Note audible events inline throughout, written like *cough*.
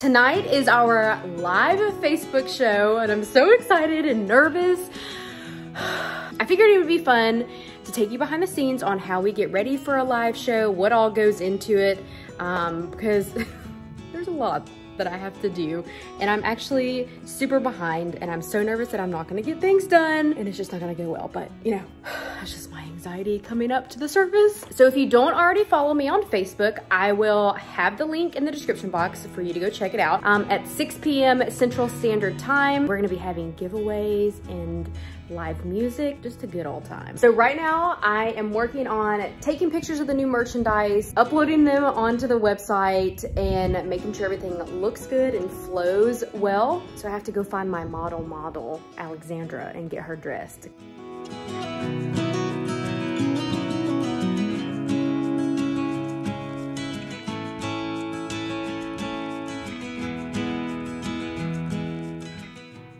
Tonight is our live Facebook show and I'm so excited and nervous. *sighs* I figured it would be fun to take you behind the scenes on how we get ready for a live show, what all goes into it, um, because *laughs* there's a lot that I have to do. And I'm actually super behind and I'm so nervous that I'm not gonna get things done and it's just not gonna go well. But you know, *sighs* it's just anxiety coming up to the surface. So if you don't already follow me on Facebook, I will have the link in the description box for you to go check it out. Um, at 6 p.m. Central Standard Time, we're gonna be having giveaways and live music, just a good old time. So right now I am working on taking pictures of the new merchandise, uploading them onto the website and making sure everything looks good and flows well. So I have to go find my model model, Alexandra, and get her dressed.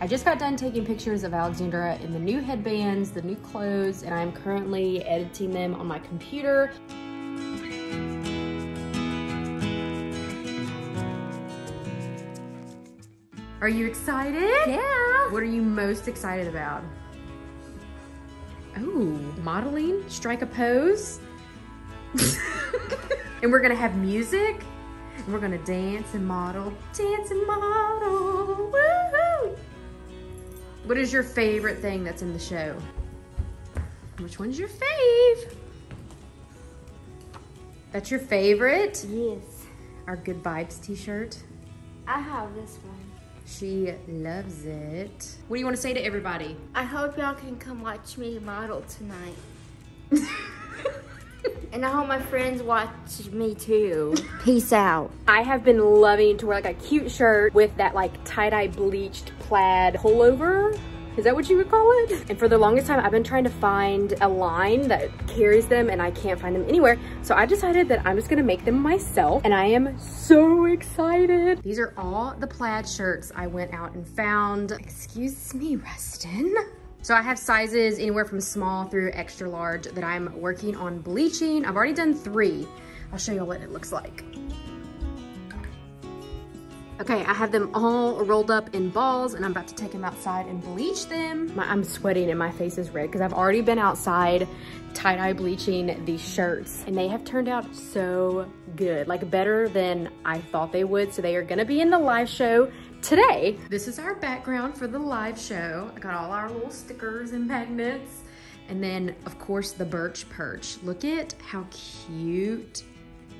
I just got done taking pictures of Alexandra in the new headbands, the new clothes, and I'm currently editing them on my computer. Are you excited? Yeah. What are you most excited about? Oh, modeling, strike a pose. *laughs* and we're gonna have music. And we're gonna dance and model, dance and model! What is your favorite thing that's in the show? Which one's your fave? That's your favorite? Yes. Our Good Vibes t-shirt. I have this one. She loves it. What do you want to say to everybody? I hope y'all can come watch me model tonight. *laughs* and I hope my friends watch me too. Peace out. I have been loving to wear like a cute shirt with that like tie-dye bleached plaid pullover. Is that what you would call it? And for the longest time, I've been trying to find a line that carries them and I can't find them anywhere. So I decided that I'm just gonna make them myself and I am so excited. These are all the plaid shirts I went out and found. Excuse me, Rustin. So I have sizes anywhere from small through extra large that I'm working on bleaching. I've already done three. I'll show you all what it looks like. Okay, I have them all rolled up in balls and I'm about to take them outside and bleach them. My, I'm sweating and my face is red because I've already been outside tie-dye bleaching these shirts and they have turned out so good, like better than I thought they would. So they are gonna be in the live show today. This is our background for the live show. I got all our little stickers and magnets. And then of course the birch perch. Look at how cute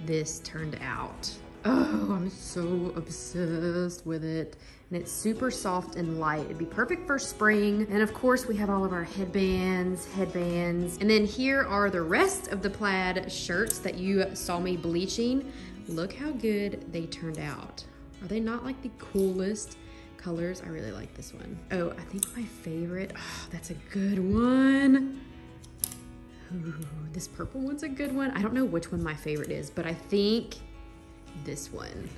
this turned out. Oh, I'm so obsessed with it. And it's super soft and light. It'd be perfect for spring. And of course we have all of our headbands, headbands. And then here are the rest of the plaid shirts that you saw me bleaching. Look how good they turned out. Are they not like the coolest colors? I really like this one. Oh, I think my favorite, oh, that's a good one. Ooh, this purple one's a good one. I don't know which one my favorite is, but I think this one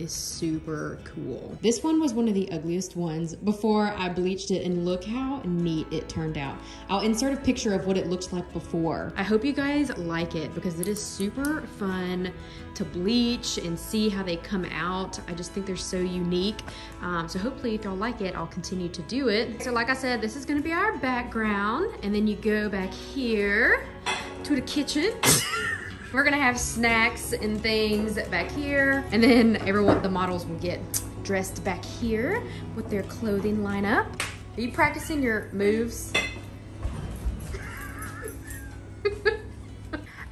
is super cool. This one was one of the ugliest ones before I bleached it and look how neat it turned out. I'll insert a picture of what it looked like before. I hope you guys like it because it is super fun to bleach and see how they come out. I just think they're so unique. Um, so hopefully if y'all like it, I'll continue to do it. So like I said, this is gonna be our background and then you go back here to the kitchen. *laughs* We're gonna have snacks and things back here. And then everyone, the models will get dressed back here with their clothing lineup. Are you practicing your moves? *laughs*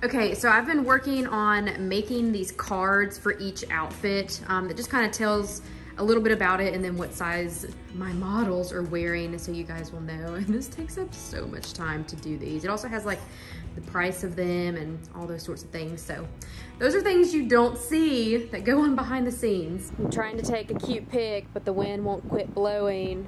okay, so I've been working on making these cards for each outfit um, that just kind of tells a little bit about it and then what size my models are wearing so you guys will know. *laughs* And this takes up so much time to do these. It also has like the price of them and all those sorts of things. So those are things you don't see that go on behind the scenes. I'm trying to take a cute pic, but the wind won't quit blowing.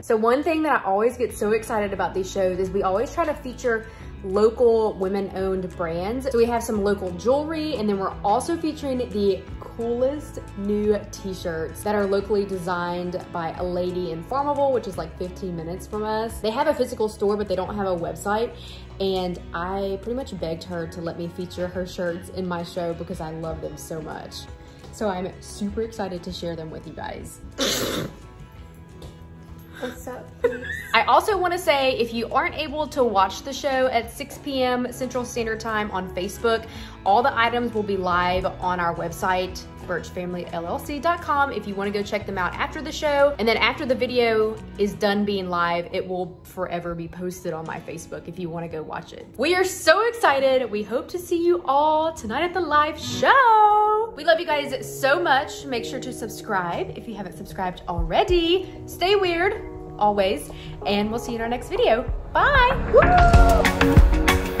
so one thing that I always get so excited about these shows is we always try to feature local women owned brands. So we have some local jewelry and then we're also featuring the coolest new t-shirts that are locally designed by a lady in Farmerville, which is like 15 minutes from us. They have a physical store, but they don't have a website. And I pretty much begged her to let me feature her shirts in my show because I love them so much. So I'm super excited to share them with you guys. What's up? I also want to say if you aren't able to watch the show at 6 p.m. Central Standard Time on Facebook, all the items will be live on our website, birchfamilyllc.com if you want to go check them out after the show. And then after the video is done being live, it will forever be posted on my Facebook if you want to go watch it. We are so excited. We hope to see you all tonight at the live show. We love you guys so much. Make sure to subscribe if you haven't subscribed already. Stay weird always, and we'll see you in our next video. Bye! Woo!